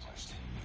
accomplished.